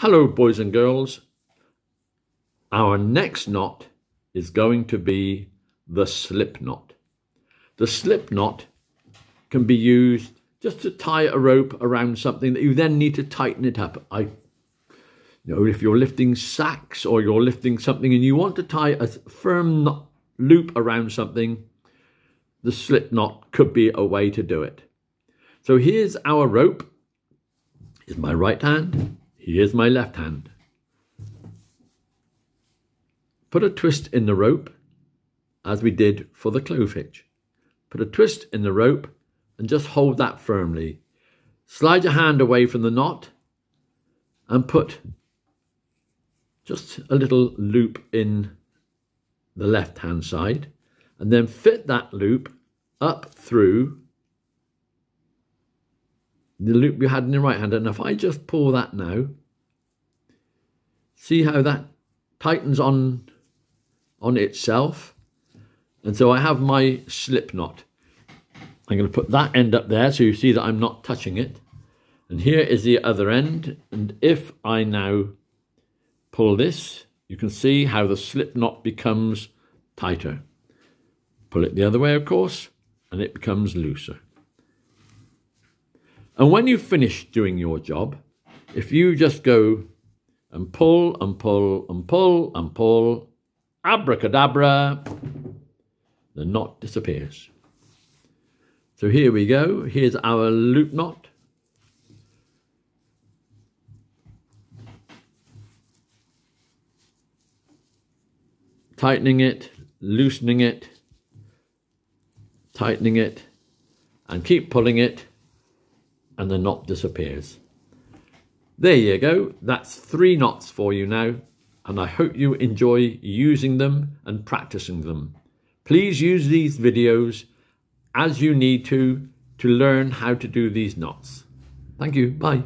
Hello, boys and girls. Our next knot is going to be the slip knot. The slip knot can be used just to tie a rope around something that you then need to tighten it up. I you know, if you're lifting sacks or you're lifting something and you want to tie a firm knot, loop around something, the slip knot could be a way to do it. So here's our rope. Is my right hand. Here's my left hand. Put a twist in the rope as we did for the clove hitch. Put a twist in the rope and just hold that firmly. Slide your hand away from the knot and put just a little loop in the left hand side and then fit that loop up through the loop you had in the right hand. And if I just pull that now, see how that tightens on on itself. And so I have my slip knot. I'm going to put that end up there so you see that I'm not touching it. And here is the other end. And if I now pull this, you can see how the slip knot becomes tighter. Pull it the other way, of course, and it becomes looser. And when you finish doing your job, if you just go and pull and pull and pull and pull, abracadabra, the knot disappears. So here we go. Here's our loop knot. Tightening it, loosening it, tightening it, and keep pulling it, and the knot disappears. There you go. That's three knots for you now, and I hope you enjoy using them and practicing them. Please use these videos as you need to to learn how to do these knots. Thank you. Bye.